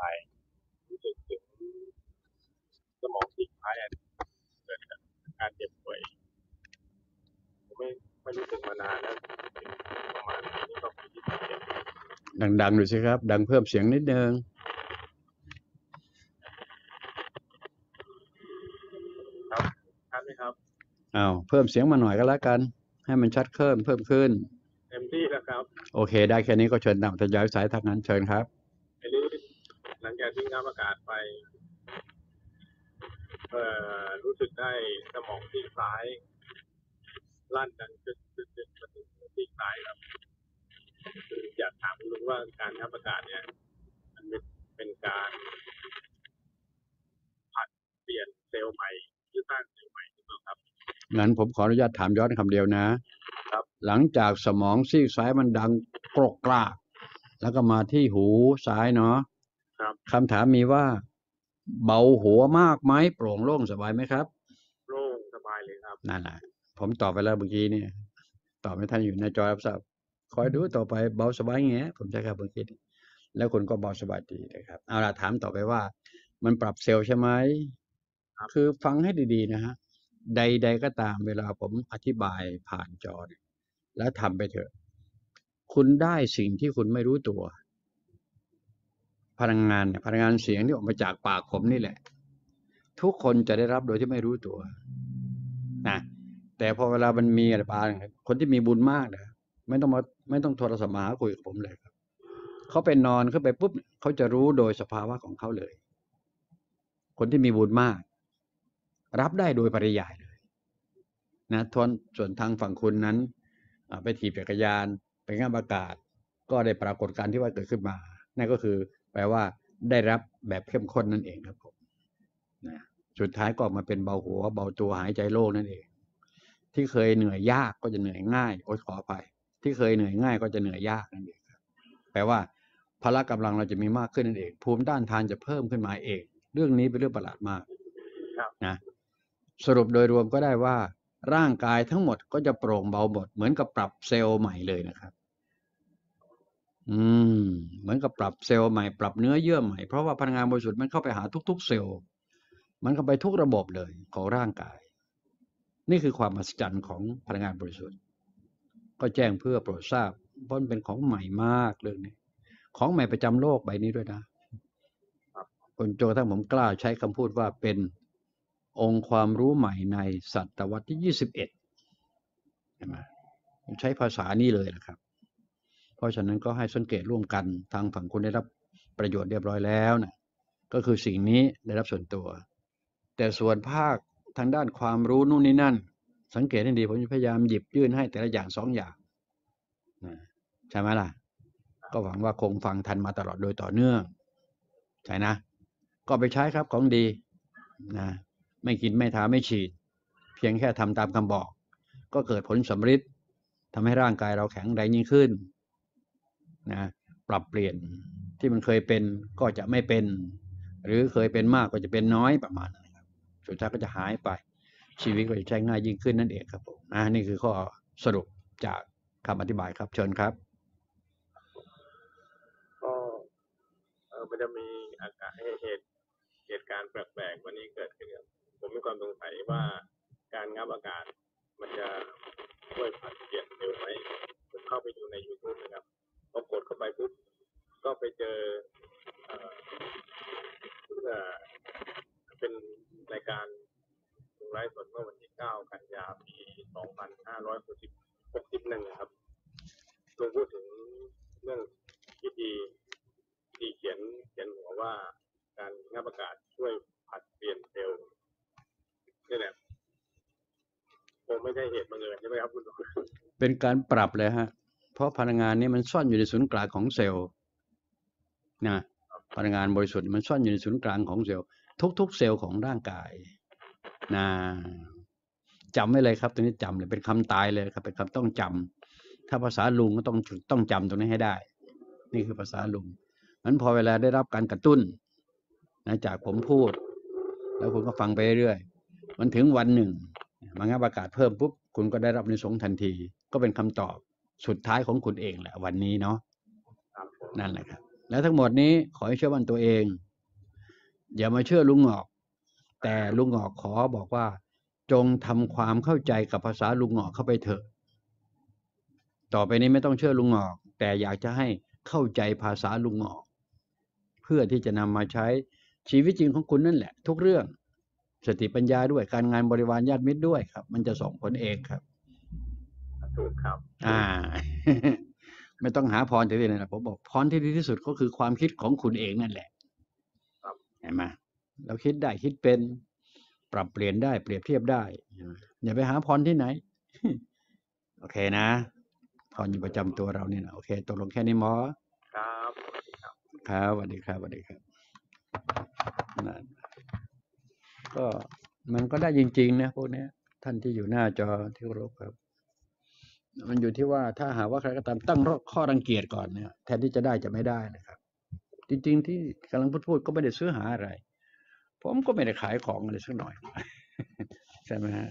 บายรู้สึกถึงสมองซีกซ้ายอะเกิดจากการเจ็บป่วยผมไม่ไม่รู้สึกมานานแล้วประมาณนี้ก็ปีที่เจ็ดดังๆดูสิครับ ดังเพิ่มเสียงนิดนึงชัดไหมครับอ้าวเพิ่มเสียงมาหน่อยก็แล้วกัน ให้มันชัดขึ้นเพิ่มขึ้น เต็มที่แล้วครับ โอเค ได้แค่นี้ก็เชิญนำทยอยสายทางนั้นเชิญครับอันนี้ หลังจากที่งับอากาศไปเอ่อรู้สึกได้สมองซีกซ้าย ลั่นดังตึกตึกตึกมาถึงซีกซ้ายครับคืออยากถามคุณลุงว่าการงับอากาศเนี่ย มันเป็นเป็นการผัดเปลี่ยนเซลล์ใหม่หรือสร้างเซลล์ใหม่หรือเปล่าครับงั้นผมขออนุญาตถามย้อนคำเดียวนะ ครับ หลังจากสมองซีกซ้ายมันดังกรกกรากแล้วก็มาที่หูซ้ายเนาะ ครับคำถามมีว่า เบาหัวมากไหมโปร่งโล่งสบายไหมครับ โล่งสบายเลยครับนั่นแหละผมตอบไปแล้วเมื่อกี้เนี่ยตอบไม่ทันอยู่ในจอรับทราบคอยดูต่อไปเบาสบายแงผมใช้คำเมื่อกี้นี่แล้วคนก็เบาสบายดีนะครับ เอาล่ะถามต่อไปว่า มันปรับเซลล์ใช่ไหมครับคือฟังให้ดีๆนะฮะใด ๆ ก็ตามเวลาผมอธิบายผ่านจอเนี่ยแล้วทำไปเถอะ คุณได้สิ่งที่คุณไม่รู้ตัว พลังงานเนี่ยพลังงานเสียงที่ออกมาจากปากผมนี่แหละ ทุกคนจะได้รับโดยที่ไม่รู้ตัวนะแต่พอเวลามันมีอะไรบางอย่าคนที่มีบุญมากนะไม่ต้องมาไม่ต้องโทรศัพท์มาคุยกับผมเลยครับเขาไปนอนเขาไปปุ๊บเขาจะรู้โดยสภาวะของเขาเลย คนที่มีบุญมาก รับได้โดยปริยายเลย นะทวนส่วนทางฝั่งคุณนั้นไปถีบจักรยาน ไปง่ามอากาศ ก็ได้ปรากฏการณ์ที่ว่าเกิดขึ้นมา นั่นก็คือ แปลว่าได้รับแบบเข้มข้นนั่นเองครับผมนะสุดท้ายก็ออกมาเป็นเบาหัว เบาตัวหายใจโล่งนั่นเอง ที่เคยเหนื่อยยากก็จะเหนื่อยง่ายโอ๊ยขออภัยที่เคยเหนื่อยง่ายก็จะเหนื่อยยากนั่นเองครับแปลว่าพละกำลังเราจะมีมากขึ้นนั่นเอง ภูมิต้านทานจะเพิ่มขึ้นมาเอง เรื่องนี้เป็นเรื่องประหลาดมากครับนะสรุปโดยรวมก็ได้ว่า ร่างกายทั้งหมดก็จะโปร่งเบาหมดเหมือนกับปรับเซลล์ใหม่เลยนะครับ อืม เหมือนกับปรับเซลล์ใหม่ปรับเนื้อเยื่อใหม่ เพราะว่าพลังงานบริสุทธิ์มันเข้าไปหาทุก ๆ เซลล์ มันเข้าไปทุกระบบเลยของร่างกาย นี่คือความมหัศจรรย์ของพลังงานบริสุทธิ์ ก็แจ้งเพื่อโปรดทราบเพราะมันเป็นของใหม่มากเรื่องนี้ ของใหม่ประจำโลกใบนี้ด้วยนะคนโจทั้งผมกล้าใช้คำพูดว่าเป็นองค์ความรู้ใหม่ในศตวรรษที่ยี่สิบเอ็ดใช่ไหมใช้ภาษานี้เลยนะครับ เพราะฉะนั้นก็ให้สังเกตร่วมกันทางฝั่งคุณได้รับประโยชน์เรียบร้อยแล้วนะก็คือสิ่งนี้ได้รับส่วนตัว แต่ส่วนภาคทางด้านความรู้นู่นนี่นั่น สังเกตให้ดีผมพยายามหยิบยื่นให้แต่ละอย่างสองอย่างนะใช่ไหมล่ะ ก็หวังว่าคงฟังทันมาตลอดโดยต่อเนื่องใช่นะ ก็ไปใช้ครับของดีนะไม่กินไม่ทาไม่ฉีด เพียงแค่ทำตามคำบอก ก็เกิดผลสำฤทธิ์ทำให้ร่างกายเราแข็งแรงยิ่งขึ้น นะปรับเปลี่ยนที่มันเคยเป็นก็จะไม่เป็น หรือเคยเป็นมากก็จะเป็นน้อยประมาณนั้นครับสุดท้ายก็จะหายไป ชีวิตก็จะใช้ง่ายยิ่งขึ้นนั่นเองครับผมอ่านี่คือข้อสรุปจากคำอธิบายครับ เชิญครับก็เออมันจะมีอากาศเหตุเหตุการณ์แปลกๆวันนี้เกิดขึ้นครับผมมีความสงสัยว่าการงับอากาศ มันจะช่วยผัดเปลี่ยนเร็วไหมผมเข้าไปดูใน YouTube นะครับ พอกดเข้าไปปุ๊บก็ไปเจอเอ่อเพื่อเป็นรายการไลฟ์สดเมื่อวันที่ 9 กันยาปี 2561 ครับลงพูดถึงเรื่องพิธีที่เขียนเขียนหัวว่าการงับอากาศช่วยผัดเปลี่ยนเซลล์นี่แหละคงไม่ใช่เหตุบังเอิญใช่ไหมครับคุณเป็นการปรับเลยฮะ ราะพลังงานนี้มันซ่อนอยู่ในศูนย์กลางของเซลล์นะพลังงานบริสุทธิ์มันซ่อนอยู่ในศูนย์กลางของเซลล์ทุก ๆ เซลล์ของร่างกายนะจำไว้เลยครับตรงนี้จำเลยเป็นคำตายเลยครับเป็นคำต้องจำถ้าภาษาลุงก็ต้องต้องจำตรงนี้ให้ได้ นี่คือภาษาลุงนั้นพอเวลาได้รับการกระตุ้นนะจากผมพูด แล้วคุณก็ฟังไปเรื่อยๆมันถึงวันหนึ่งมังับอากาศเพิ่มปุ๊บคุณก็ได้รับในสงส์ทันที ก็เป็นคำตอบ สุดท้ายของคุณเองแหละวันนี้เนาะครับผมนั่นแหละครับ และทั้งหมดนี้ขอให้เชื่อมั่นตัวเอง อย่ามาเชื่อลุงหงอก แต่ลุงหงอกขอบอกว่า จงทำความเข้าใจกับภาษาลุงหงอกเข้าไปเถอะ ต่อไปนี้ไม่ต้องเชื่อลุงหงอก แต่อยากจะให้เข้าใจภาษาลุงหงอก เพื่อที่จะนำมาใช้ชีวิตจริงของคุณนั่นแหละ ทุกเรื่องสติปัญญาด้วยการงานบริวารญาติมิตรด้วยครับ มันจะส่งผลเองครับ ถูกครับ อ่า ไม่ต้องหาพรที่ไหนนะผมบอกพรที่ดีที่สุดก็คือความคิดของคุณเองนั่นแหละครับเห็นไหมเราคิดได้คิดเป็น ปรับเปลี่ยนได้เปรียบเทียบได้ใช่ไหมอย่าไปหาพรที่ไหน โอเคนะพรอยู่ประจำตัวเราเนี่ยนะโอเคตกลงแค่นี้หมอครับสวัสดีครับครับสวัสดีครับสวัสดีครับนั่นก็มันก็ได้จริง ๆ นะพวกเนี้ยท่านที่อยู่หน้าจอที่เคารพครับ มันอยู่ที่ว่าถ้าหาว่าใครก็ตามตั้งข้อรังเกียจก่อนเนี่ยแทนที่จะได้จะไม่ได้นะครับ จริง ๆ ที่กำลังพูดพูดก็ไม่ได้ซื้อหาอะไร ผมก็ไม่ได้ขายของอะไรสักหน่อย ใช่ไหมฮะ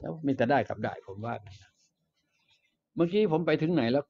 แล้วมีแต่ได้กับได้ผมว่า เมื่อกี้ผมไปถึงไหนแล้ว